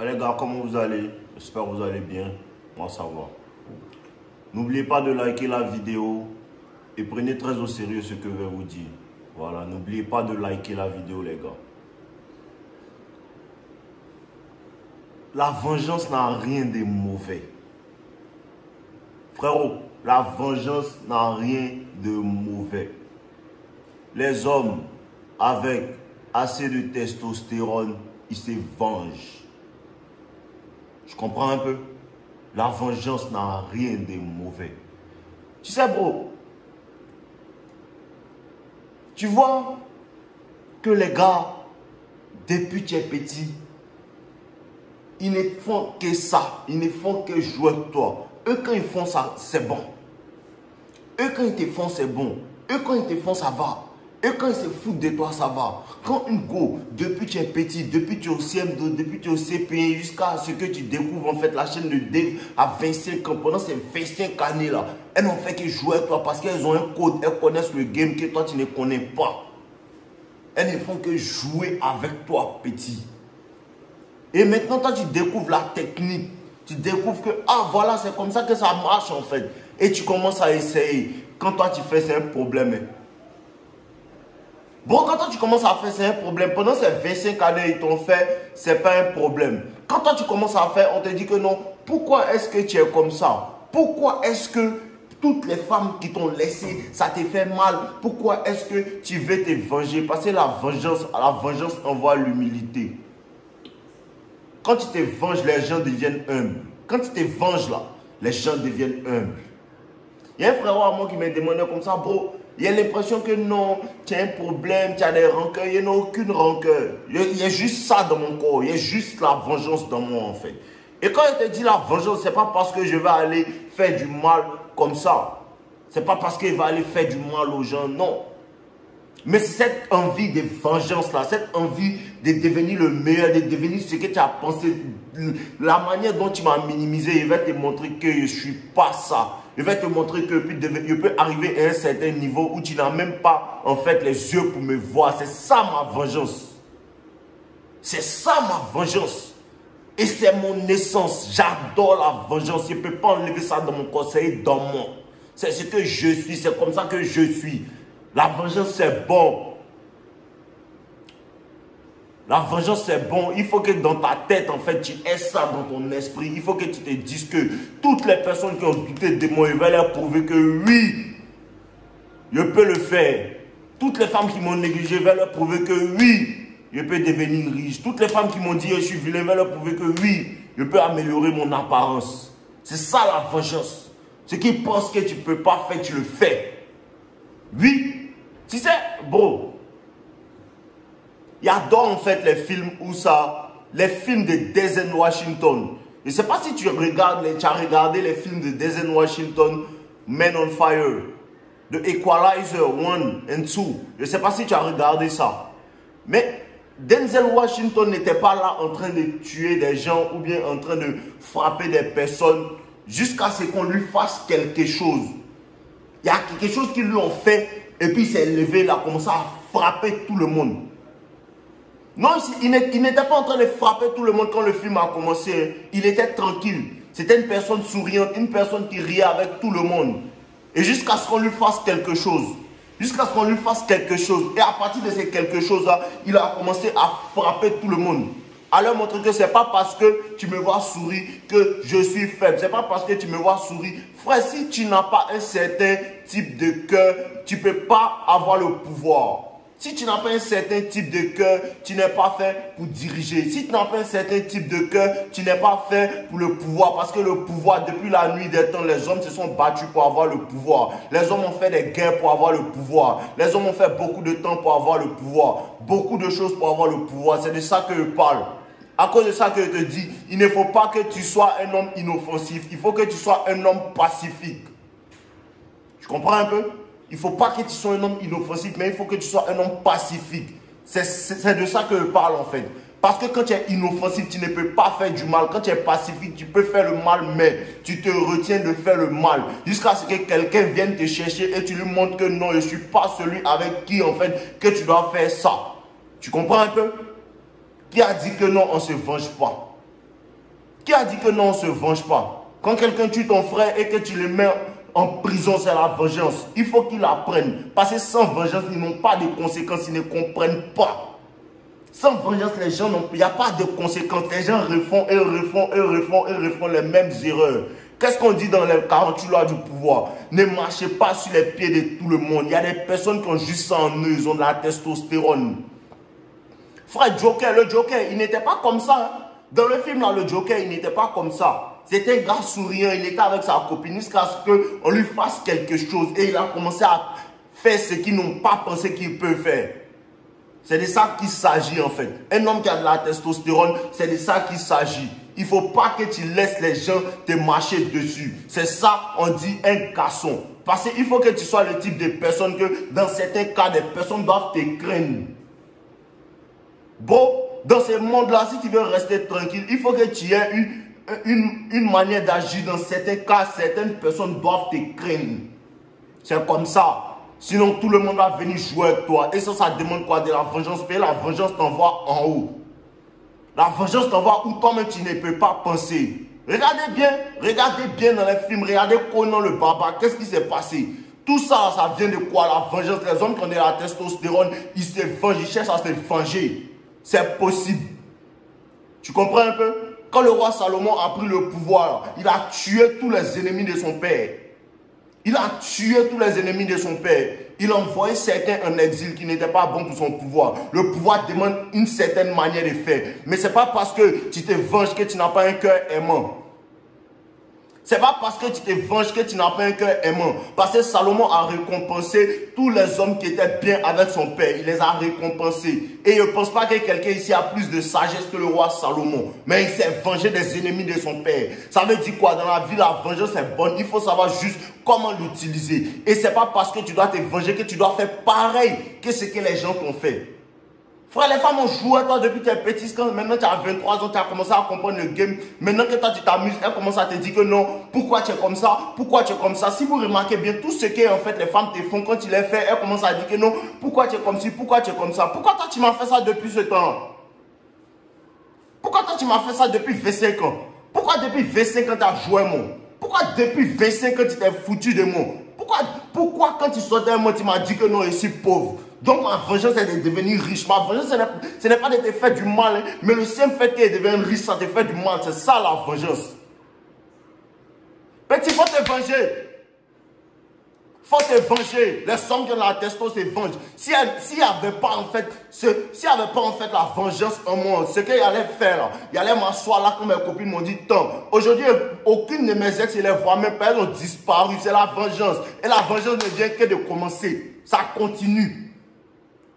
les gars, comment vous allez? J'espère que vous allez bien. Moi, ça va. N'oubliez pas de liker la vidéo et prenez très au sérieux ce que je vais vous dire. Voilà, n'oubliez pas de liker la vidéo, les gars. La vengeance n'a rien de mauvais. Frérot, la vengeance n'a rien de mauvais. Les hommes avec assez de testostérone, ils se vengent. Je comprends un peu. La vengeance n'a rien de mauvais. Tu sais, bro, tu vois que les gars, depuis que tu es petit, ils ne font que ça. Ils ne font que jouer avec toi. Eux, quand ils font ça, c'est bon. Eux, quand ils te font, c'est bon. Eux, quand ils te font, ça va. Et quand ils se foutent de toi, ça va. Quand une go, depuis que tu es petit, depuis que tu es au CM2, depuis que tu es au CP, jusqu'à ce que tu découvres en fait la chaîne de Dave à 25 ans, pendant ces 25 années là, elles n'ont fait que jouer avec toi parce qu'elles ont un code, elles connaissent le game que toi tu ne connais pas. Elles ne font que jouer avec toi, petit. Et maintenant, toi, tu découvres la technique. Tu découvres que, ah, voilà, c'est comme ça que ça marche, en fait. Et tu commences à essayer. Quand toi, tu fais, c'est un problème. Bon, quand toi, tu commences à faire, c'est un problème. Pendant ces 25 années, ils t'ont fait, c'est pas un problème. Quand toi, tu commences à faire, on te dit que non. Pourquoi est-ce que tu es comme ça? Pourquoi est-ce que toutes les femmes qui t'ont laissé, ça te fait mal? Pourquoi est-ce que tu veux te venger? Parce que la vengeance, la vengeance envoie l'humilité. Quand tu te venges, les gens deviennent humbles. Quand tu te venges là, les gens deviennent humbles. Il y a un frère à moi qui m'a demandé comme ça, bro, il y a l'impression que non, tu as un problème, tu as des rancœurs, il n'y a aucune rancœur. Il y a juste ça dans mon corps, il y a juste la vengeance dans moi en fait. Et quand il te dit la vengeance, ce n'est pas parce que je vais aller faire du mal comme ça. Ce n'est pas parce qu'il va aller faire du mal aux gens, non. Mais c'est cette envie de vengeance là, cette envie de devenir le meilleur, de devenir ce que tu as pensé, la manière dont tu m'as minimisé, il va te montrer que je ne suis pas ça. Il va te montrer que je peux arriver à un certain niveau où tu n'as même pas en fait les yeux pour me voir. C'est ça ma vengeance. C'est ça ma vengeance. Et c'est mon essence. J'adore la vengeance. Je ne peux pas enlever ça dans mon conseil, dans moi. C'est ce que je suis. C'est comme ça que je suis. La vengeance, c'est bon. La vengeance, c'est bon. Il faut que dans ta tête, en fait, tu aies ça dans ton esprit. Il faut que tu te dises que toutes les personnes qui ont douté de moi, je vais leur prouver que oui, je peux le faire. Toutes les femmes qui m'ont négligé, je vais leur prouver que oui, je peux devenir riche. Toutes les femmes qui m'ont dit je suis vilain, je vais leur prouver que oui, je peux améliorer mon apparence. C'est ça la vengeance. Ce qui pensent que tu ne peux pas faire, tu le fais. Oui, tu sais, bro, il adore en fait les films où ça, les films de Denzel Washington. Je ne sais pas si tu as regardé les films de Denzel Washington, Men on Fire, de Equalizer 1 and 2. Je ne sais pas si tu as regardé ça. Mais Denzel Washington n'était pas là en train de tuer des gens ou bien en train de frapper des personnes jusqu'à ce qu'on lui fasse quelque chose. Il y a quelque chose qu'ils lui ont fait et puis il s'est levé, il a commencé à frapper tout le monde. Non, il n'était pas en train de frapper tout le monde quand le film a commencé. Il était tranquille. C'était une personne souriante, une personne qui riait avec tout le monde. Et jusqu'à ce qu'on lui fasse quelque chose. Jusqu'à ce qu'on lui fasse quelque chose. Et à partir de ces quelque chose-là, il a commencé à frapper tout le monde à leur montrer que ce n'est pas parce que tu me vois sourire que je suis faible. Ce n'est pas parce que tu me vois sourire. Frère, si tu n'as pas un certain type de cœur, tu ne peux pas avoir le pouvoir. Si tu n'as pas un certain type de cœur, tu n'es pas fait pour diriger. Si tu n'as pas un certain type de cœur, tu n'es pas fait pour le pouvoir. Parce que le pouvoir, depuis la nuit des temps, les hommes se sont battus pour avoir le pouvoir. Les hommes ont fait des guerres pour avoir le pouvoir. Les hommes ont fait beaucoup de temps pour avoir le pouvoir. Beaucoup de choses pour avoir le pouvoir. C'est de ça que je parle. À cause de ça que je te dis, il ne faut pas que tu sois un homme inoffensif. Il faut que tu sois un homme pacifique. Tu comprends un peu? Il ne faut pas que tu sois un homme inoffensif, mais il faut que tu sois un homme pacifique. C'est de ça que je parle en fait. Parce que quand tu es inoffensif, tu ne peux pas faire du mal. Quand tu es pacifique, tu peux faire le mal, mais tu te retiens de faire le mal. Jusqu'à ce que quelqu'un vienne te chercher et tu lui montres que non, je ne suis pas celui avec qui en fait que tu dois faire ça. Tu comprends un peu? Qui a dit que non, on ne se venge pas? Qui a dit que non, on ne se venge pas? Quand quelqu'un tue ton frère et que tu le mets en prison, c'est la vengeance. Il faut qu'ils apprennent. Parce que sans vengeance, ils n'ont pas de conséquences, ils ne comprennent pas. Sans vengeance, les gens n'ont... Il n'y a pas de conséquences. Les gens refont et refont et refont et refont les mêmes erreurs. Qu'est-ce qu'on dit dans les 48 lois du pouvoir Ne marchez pas sur les pieds de tout le monde. Il y a des personnes qui ont juste ça en eux, ils ont de la testostérone. Frère Joker, le Joker, il n'était pas comme ça. Hein. Dans le film, le Joker, il n'était pas comme ça. C'était un gars souriant, il était avec sa copine jusqu'à ce qu'on lui fasse quelque chose. Et il a commencé à faire ce qu'ils n'ont pas pensé qu'il peut faire. C'est de ça qu'il s'agit en fait. Un homme qui a de la testostérone, c'est de ça qu'il s'agit. Il ne faut pas que tu laisses les gens te marcher dessus. C'est ça, on dit un garçon. Parce qu'il faut que tu sois le type de personne que, dans certains cas, des personnes doivent te craindre. Bon, dans ce monde-là, si tu veux rester tranquille, il faut que tu aies une, une, une manière d'agir. Dans certains cas, certaines personnes doivent te craindre. C'est comme ça. Sinon, tout le monde va venir jouer avec toi. Et ça, ça demande quoi? De la vengeance. Mais la vengeance t'envoie en haut. La vengeance t'envoie où? Toi-même tu ne peux pas penser. Regardez bien, regardez bien dans les films, regardez Conan le baba, qu'est-ce qui s'est passé? Tout ça, ça vient de quoi? La vengeance. Les hommes qui ont de la testostérone, ils se vengent, ils cherchent à se venger. C'est possible. Tu comprends un peu? Quand le roi Salomon a pris le pouvoir, il a tué tous les ennemis de son père. Il a tué tous les ennemis de son père. Il a envoyé certains en exil qui n'étaient pas bons pour son pouvoir. Le pouvoir demande une certaine manière de faire. Mais ce n'est pas parce que tu te venges que tu n'as pas un cœur aimant. C'est pas parce que tu te venges que tu n'as pas un cœur aimant. Parce que Salomon a récompensé tous les hommes qui étaient bien avec son père. Il les a récompensés. Et je ne pense pas que quelqu'un ici a plus de sagesse que le roi Salomon. Mais il s'est vengé des ennemis de son père. Ça veut dire quoi? Dans la vie, la vengeance est bonne. Il faut savoir juste comment l'utiliser. Et c'est pas parce que tu dois te venger que tu dois faire pareil que ce que les gens t'ont fait. Frère, les femmes ont joué toi depuis que tu es petit. Maintenant tu as 23 ans, tu as commencé à comprendre le game. Maintenant que toi tu t'amuses, elle commence à te dire que non, pourquoi tu es comme ça? Pourquoi tu es comme ça? Si vous remarquez bien, tout ce que en fait les femmes te font quand tu les fais, elles commencent à dire que non, pourquoi tu es comme ci, pourquoi tu es comme ça? Pourquoi toi tu m'as fait ça depuis ce temps? Pourquoi toi tu m'as fait ça depuis 25 ans? Pourquoi depuis 25 ans tu as joué mon Pourquoi depuis 25 ans tu t'es foutu de moi? Pourquoi, pourquoi quand tu sortais moi tu m'as dit que non, je suis pauvre? Donc ma vengeance est de devenir riche. Ma vengeance, ce n'est pas de te faire du mal, hein. mais le simple fait qu'elle devienne riche, ça te fait du mal. C'est ça la vengeance. Petit, faut te venger. faut te venger. Les qui ont la testo se vengent. S'il n'y avait pas en fait, avait pas en fait la vengeance en moi, ce qu'il allait faire, il allait m'asseoir là comme mes copines m'ont dit tant. Aujourd'hui, aucune de mes ex, ne les voit même pas, elles ont disparu. C'est la vengeance. Et la vengeance ne vient que de commencer. Ça continue.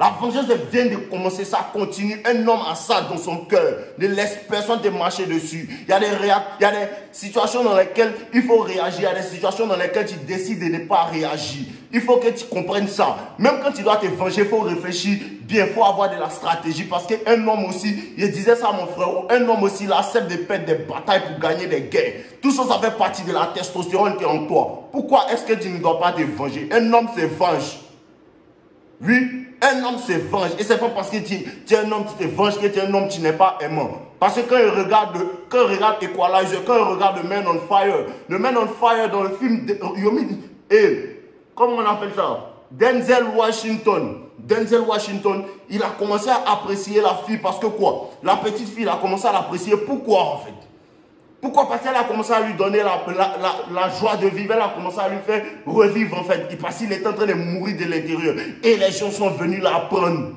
La vengeance vient de commencer, ça continue. Un homme a ça dans son cœur. Ne laisse personne te marcher dessus. Il y, a des il y a des situations dans lesquelles il faut réagir. Il y a des situations dans lesquelles tu décides de ne pas réagir. Il faut que tu comprennes ça. Même quand tu dois te venger, il faut réfléchir bien. Il faut avoir de la stratégie. Parce qu'un homme aussi, je disais ça à mon frère, un homme aussi, il accepte de perdre des batailles pour gagner des guerres. Tout ça, ça fait partie de la testostérone qui est en toi. Pourquoi est-ce que tu ne dois pas te venger? Un homme se venge. Oui, un homme se venge. Et c'est pas parce que tu, es un homme qui te venge que tu es un homme qui n'est pas aimant. Parce que quand il regarde, quand il regarde Equalizer, quand il regarde The Man on Fire, The Man on Fire dans le film de, et comment on appelle ça? Denzel Washington. Denzel Washington, il a commencé à apprécier la fille parce que quoi? La petite fille, il a commencé à l'apprécier. Pourquoi en fait? Pourquoi Parce qu'elle a commencé à lui donner la, la, joie de vivre, elle a commencé à lui faire revivre en fait. Parce qu'il était en train de mourir de l'intérieur. Et les gens sont venus la prendre.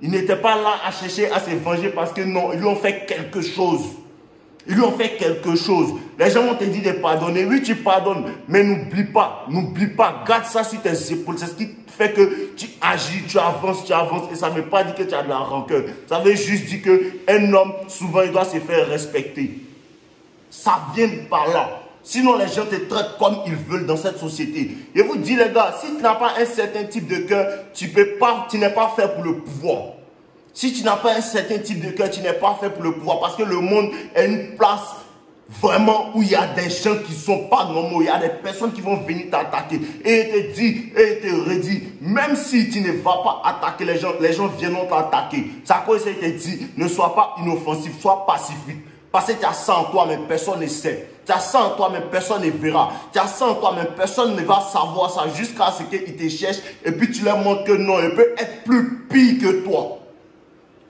Ils n'étaient pas là à chercher à se venger parce que non, ils lui ont fait quelque chose. Ils lui ont fait quelque chose. Les gens vont te dire de pardonner. Oui, tu pardonnes, mais n'oublie pas, n'oublie pas, garde ça sur tes épaules. C'est ce qui fait que tu agis, tu avances, tu avances. Et ça ne veut pas dire que tu as de la rancœur. Ça veut juste dire qu'un homme, souvent, il doit se faire respecter. Ça vient par là. Sinon, les gens te traitent comme ils veulent dans cette société. Et vous dis, les gars, si tu n'as pas un certain type de cœur, tu peux pas, n'es pas fait pour le pouvoir. Si tu n'as pas un certain type de cœur, tu n'es pas fait pour le pouvoir. Parce que le monde est une place vraiment où il y a des gens qui ne sont pas normaux. Il y a des personnes qui vont venir t'attaquer. Et te dit, et te redit, même si tu ne vas pas attaquer les gens, les gens viendront t'attaquer. Ça quoi il te dit, ne sois pas inoffensif, sois pacifique. Parce que tu as ça en toi, mais personne ne sait. Tu as ça en toi, mais personne ne verra. Tu as ça en toi, mais personne ne va savoir ça jusqu'à ce qu'ils te cherchent. Et puis tu leur montres que non, il peut être plus pire que toi.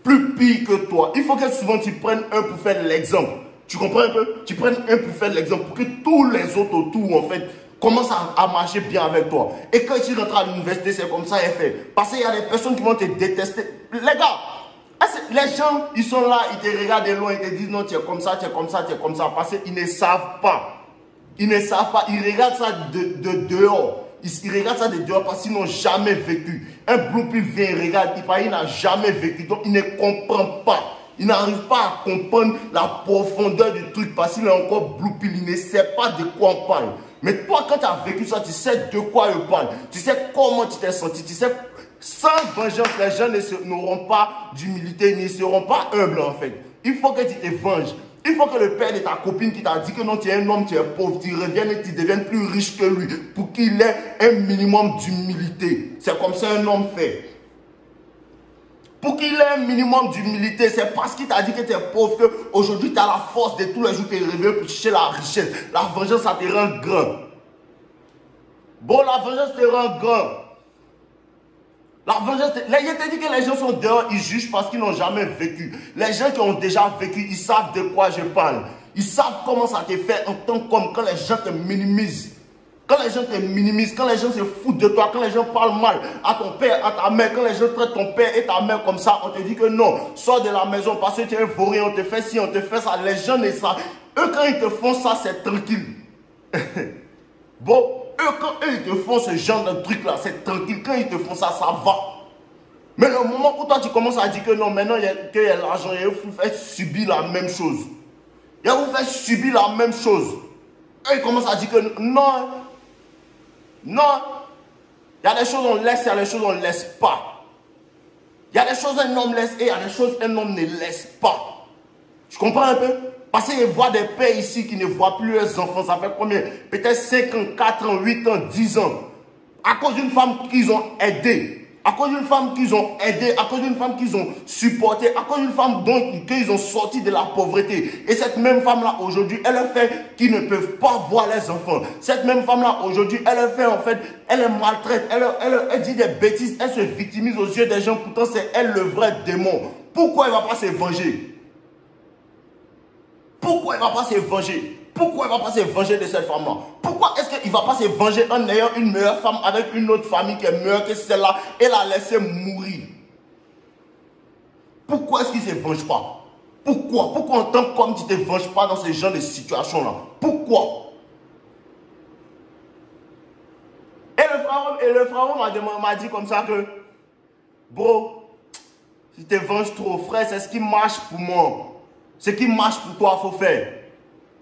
Plus pire que toi. Il faut que souvent tu prennes un pour faire l'exemple. Tu comprends un peu? Tu prennes un pour faire l'exemple. Pour que tous les autres autour, en fait, commencent à, marcher bien avec toi. Et quand tu rentres à l'université, c'est comme ça, et fait. Parce qu'il y a des personnes qui vont te détester. Les gars, les gens, ils sont là, ils te regardent de loin, ils te disent non, tu es comme ça, tu es comme ça, tu es comme ça. Parce qu'ils ne savent pas. Ils ne savent pas. Ils regardent ça de, dehors. Ils, regardent ça de dehors parce qu'ils n'ont jamais vécu. Un blue vient, il regarde, il, n'a jamais vécu. Donc, il ne comprend pas. Il n'arrive pas à comprendre la profondeur du truc parce qu'il est encore blue il ne sait pas de quoi on parle. Mais toi, quand tu as vécu ça, tu sais de quoi il parle. Tu sais comment tu t'es senti. Tu sais sans vengeance, les gens n'auront pas d'humilité, ne seront pas humbles en fait. Il faut que tu te venges. Il faut que le père de ta copine qui t'a dit que non, tu es un homme, tu es pauvre, tu reviennes et tu deviennes plus riche que lui pour qu'il ait un minimum d'humilité. C'est comme ça un homme fait. Pour qu'il ait un minimum d'humilité, c'est parce qu'il t'a dit que tu es pauvre qu'aujourd'hui tu as la force de tous les jours te réveiller pour chercher la richesse. La vengeance, ça te rend grand. Bon, la vengeance te rend grand. La vengeance, je te dis que les gens sont dehors, ils jugent parce qu'ils n'ont jamais vécu. Les gens qui ont déjà vécu, ils savent de quoi je parle. Ils savent comment ça te fait en tant qu'homme quand les gens te minimisent. Quand les gens te minimisent, quand les gens se foutent de toi, quand les gens parlent mal à ton père, à ta mère, quand les gens traitent ton père et ta mère comme ça, on te dit que non, sors de la maison parce que tu es un vaurien, on te fait ci, on te fait ça. Les gens ne savent. Eux, quand ils te font ça, c'est tranquille. bon, eux, quand eux, ils te font ce genre de truc-là, c'est tranquille. Quand ils te font ça, ça va. Mais le moment où toi, tu commences à dire que non, maintenant, il y a, l'argent, il vous faire subir la même chose. Il vous faire subir la même chose. Eux, ils commencent à dire que non, non. Il y a des choses on laisse, il y a des choses on ne laisse pas. Il y a des choses un homme laisse et il y a des choses un homme ne laisse pas. Tu comprends un peu? Parce qu'il voit des pères ici qui ne voient plus leurs enfants. Ça fait combien? Peut-être 5 ans, 4 ans, 8 ans, 10 ans. À cause d'une femme qu'ils ont aidée. À cause d'une femme qu'ils ont aidée. À cause d'une femme qu'ils ont supportée. À cause d'une femme dont qu'ils ont sorti de la pauvreté. Et cette même femme-là, aujourd'hui, elle fait qu'ils ne peuvent pas voir les enfants. Cette même femme-là, aujourd'hui, elle fait en fait, elle est maltraite. Elle, elle, elle dit des bêtises. Elle se victimise aux yeux des gens. Pourtant, c'est elle le vrai démon. Pourquoi elle ne va pas se venger? Pourquoi il ne va pas se venger? Pourquoi il ne va pas se venger de cette femme-là? Pourquoi est-ce qu'il ne va pas se venger en ayant une meilleure femme avec une autre famille qui est meilleure que celle-là et la laisser mourir? Pourquoi est-ce qu'il ne se venge pas? Pourquoi? Pourquoi en tant qu'homme tu ne te venges pas dans ce genre de situation-là? Pourquoi? Et le frère, m'a dit comme ça que, bro, tu te venges trop, frère, c'est ce qui marche pour moi. Ce qui marche pour toi, faut faire.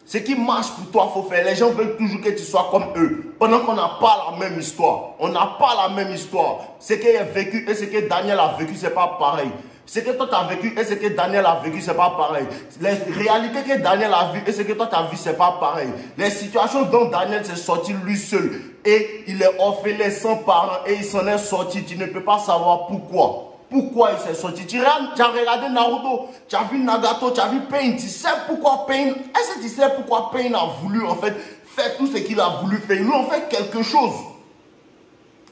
Ce qui marche pour toi, faut faire. Les gens veulent toujours que tu sois comme eux. Pendant qu'on n'a pas la même histoire. On n'a pas la même histoire. Ce qu'il a vécu et ce que Daniel a vécu, ce n'est pas pareil. Ce que toi tu as vécu et ce que Daniel a vécu, ce n'est pas pareil. Les réalités que Daniel a vues et ce que toi tu as vu, ce n'est pas pareil. Les situations dont Daniel s'est sorti lui seul et il est orphelin sans parents et il s'en est sorti, tu ne peux pas savoir pourquoi. Pourquoi il s'est sorti tu, as regardé Naruto, tu as vu Nagato, tu as vu Pain. Tu sais pourquoi Pain? Est-ce que tu sais pourquoi Pain a voulu en fait faire tout ce qu'il a voulu faire? Ils lui ont fait quelque chose.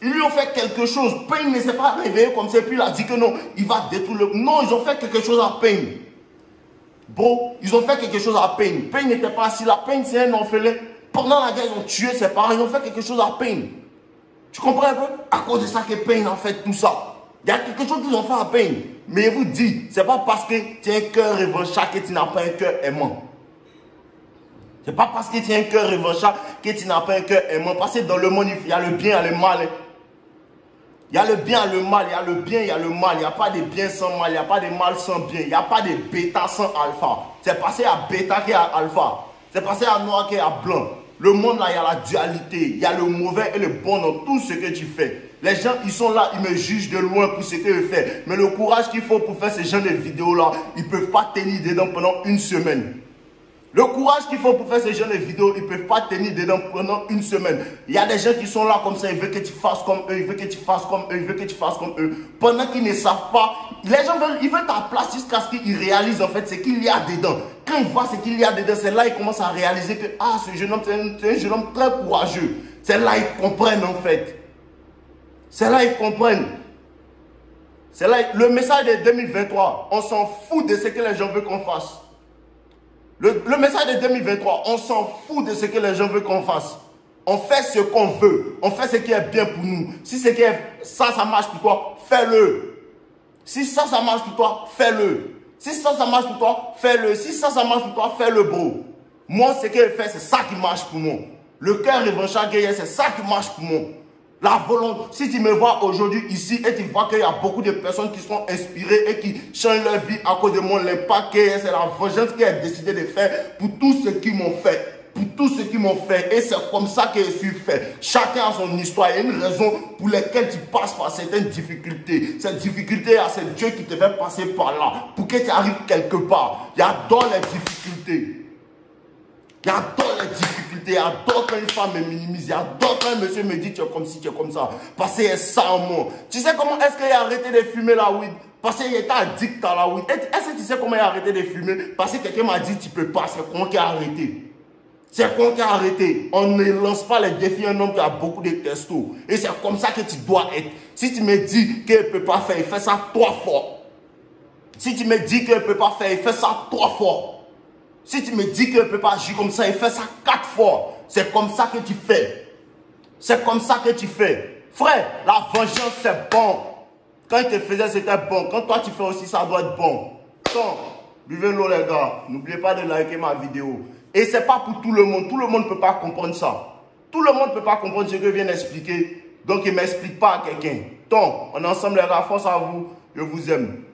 Ils lui ont fait quelque chose. Pain ne s'est pas réveillé comme ça, puis il a dit que non, il va détruire le. Non, ils ont fait quelque chose à Pain. Bon, ils ont fait quelque chose à Pain. Pain n'était pas assis là. Pain, c'est un orphelin. Pendant la guerre, ils ont tué ses parents. Ils ont fait quelque chose à Pain. Tu comprends un peu? À cause de ça que Pain a fait tout ça. Il y a quelque chose qu'ils ont fait à peine. Mais je vous dis, ce n'est pas parce que tu as un cœur revanchard que tu n'as pas un cœur aimant. Ce n'est pas parce que tu as un cœur revanchard que tu n'as pas un cœur aimant. Parce que dans le monde, il y a le bien, il y a le mal. Il y a le bien, le mal, il y a le bien, il y a le mal. Il n'y a pas de bien sans mal, il n'y a pas de mal sans bien. Il n'y a pas de bêta sans alpha. C'est passé à bêta qui à alpha. C'est passé à noir qui à blanc. Le monde là, il y a la dualité. Il y a le mauvais et le bon dans tout ce que tu fais. Les gens, ils sont là, ils me jugent de loin pour ce qu'ils font. Mais le courage qu'il faut pour faire ce genre de vidéos-là, ils ne peuvent pas tenir dedans pendant une semaine. Le courage qu'il faut pour faire ce genre de vidéos, ils ne peuvent pas tenir dedans pendant une semaine. Il y a des gens qui sont là comme ça, ils veulent que tu fasses comme eux, ils veulent que tu fasses comme eux, ils veulent que tu fasses comme eux. Pendant qu'ils ne savent pas, les gens veulent, ils veulent ta place jusqu'à ce qu'ils réalisent en fait ce qu'il y a dedans. Quand il voit ce qu'il y a dedans, c'est là qu'il commence à réaliser que ah, ce jeune homme, c'est un, jeune homme très courageux. C'est là qu'ils comprennent en fait. C'est là qu'ils comprennent. C'est là, le message de 2023, on s'en fout de ce que les gens veulent qu'on fasse. Le, le, message de 2023, on s'en fout de ce que les gens veulent qu'on fasse. On fait ce qu'on veut. On fait ce qui est bien pour nous. Si c'est que ça, ça marche pour toi, fais-le. Si ça, ça marche pour toi, fais-le. Si ça, ça marche pour toi, fais-le. Si ça, ça marche pour toi, fais-le, bro. Moi, ce que je fais, c'est ça qui marche pour moi. Le cœur revanchard guerrier, c'est ça qui marche pour moi. La volonté. Si tu me vois aujourd'hui ici et tu vois qu'il y a beaucoup de personnes qui sont inspirées et qui changent leur vie à cause de mon impact, c'est la vengeance qui a décidé de faire pour tout ce qu'ils m'ont fait pour tout ce qu'ils m'ont fait. Et c'est comme ça que je suis fait. Chacun a son histoire. Il y a une raison pour laquelle tu passes par certaines difficultés. Cette difficulté, c'est Dieu qui te fait passer par là. Pour que tu arrives quelque part. Il y a dans les difficultés. Il y a dans les difficultés. Il y a quand une femme me minimise. Il y a quand un monsieur me dit tu es comme ci, tu es comme ça. Parce qu'il est en moi. Tu sais comment est-ce qu'il a arrêté de fumer la weed? Parce qu'il était addict à la weed. Est-ce que tu sais comment il a arrêté de fumer? Parce que quelqu'un m'a dit tu peux pas. C'est comment qu'il a arrêté c'est qu'on t'a arrêté. On ne lance pas les défis à un homme qui a beaucoup de testo. Et c'est comme ça que tu dois être. Si tu me dis qu'il ne peut pas faire, il fait ça trois fois. Si tu me dis qu'il ne peut pas faire, il fait ça trois fois. Si tu me dis qu'il ne peut pas agir comme ça, il fait ça quatre fois. C'est comme ça que tu fais. C'est comme ça que tu fais. Frère, la vengeance, c'est bon. Quand il te faisait, c'était bon. Quand toi, tu fais aussi, ça doit être bon. Donc, buvez l'eau, les gars. N'oubliez pas de liker ma vidéo. Et ce n'est pas pour tout le monde. Tout le monde ne peut pas comprendre ça. Tout le monde ne peut pas comprendre ce que je viens d'expliquer. Donc, il ne m'explique pas à quelqu'un. Donc, on ensemble, les gars. Force à vous. Je vous aime.